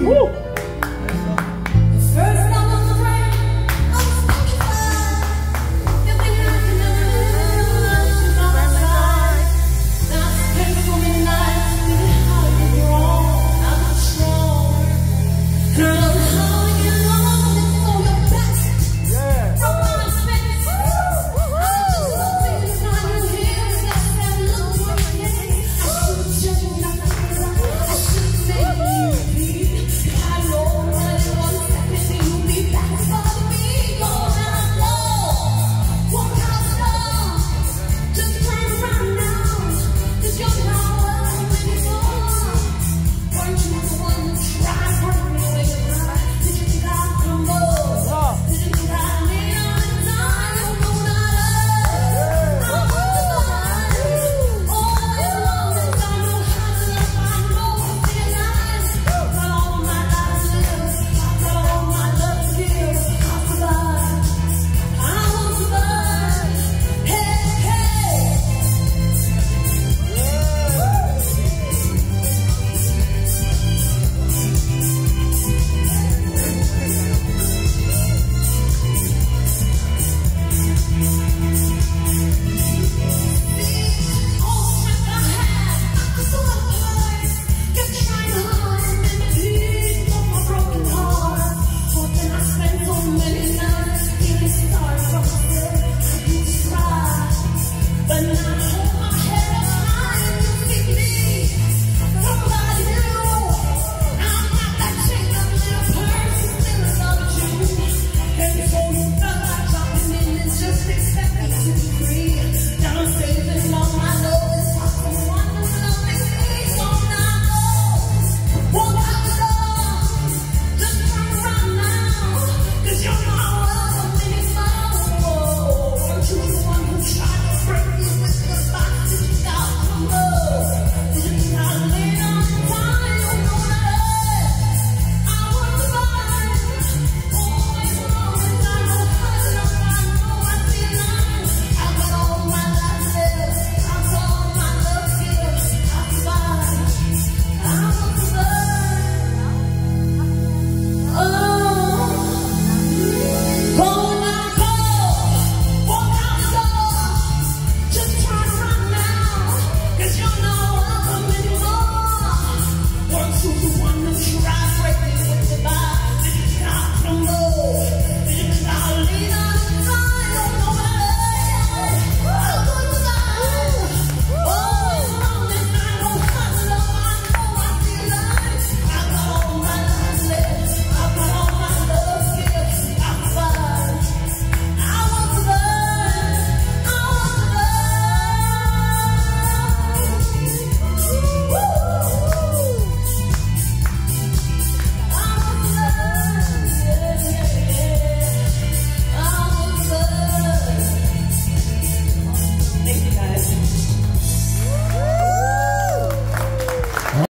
Woo!